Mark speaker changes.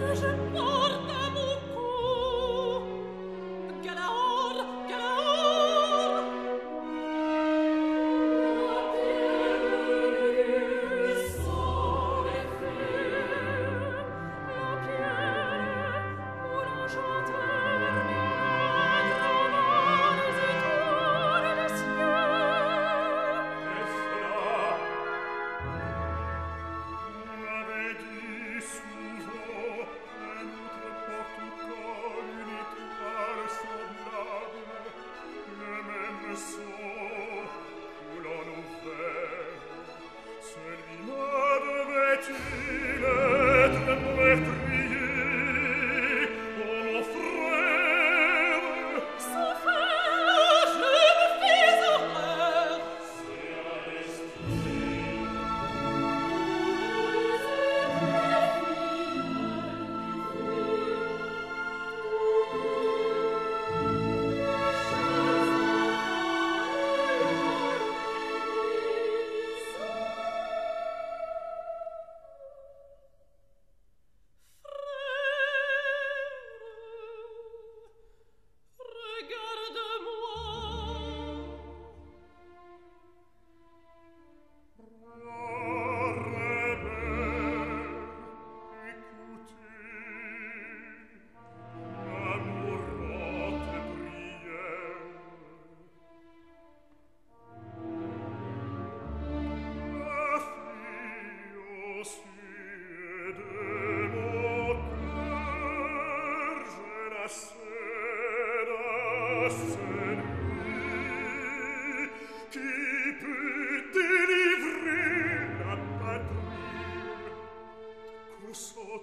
Speaker 1: 可是我 so